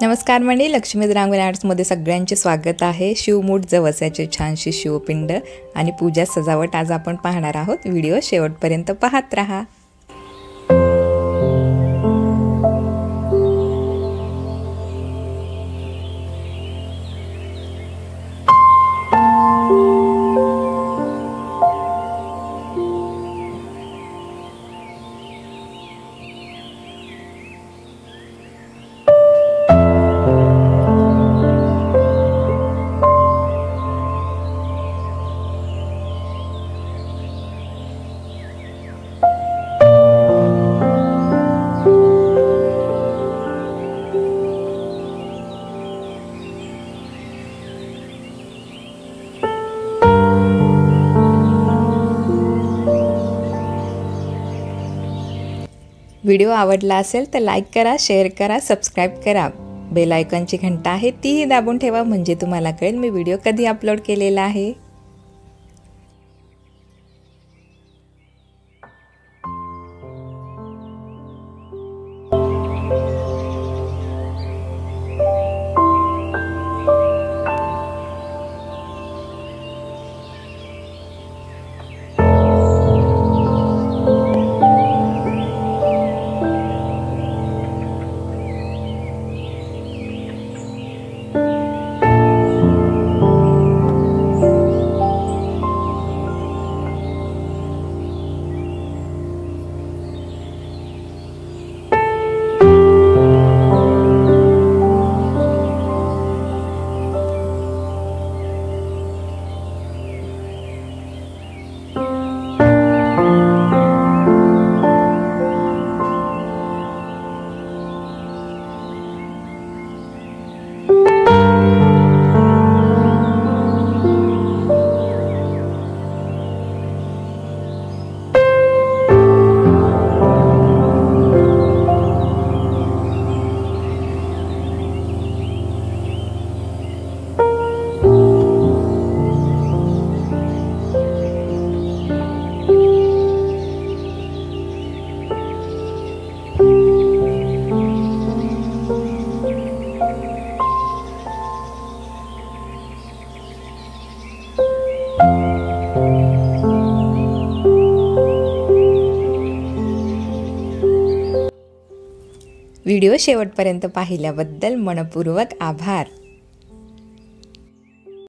नमस्कार मंडळी लक्ष्मी रांगोळी आर्ट्समध्ये सगळ्यांचे स्वागत आहे. शिवमूठ जवसाचे छानशी शिवपिंड आणि पूजा सजावट आज आपण पाहणार आहोत. व्हिडिओ शेवटपर्यंत पाहत राहा. व्हिडिओ आवडला असेल तर लाईक करा शेअर करा सबस्क्राईब करा. बेल आयकॉनची घंटा आहे तीही दाबून ठेवा म्हणजे तुम्हाला कळेल मी व्हिडिओ कधी अपलोड केलेला आहे. व्हिडिओ शेवटपर्यंत पाहिल्याबद्दल मनपूर्वक आभार.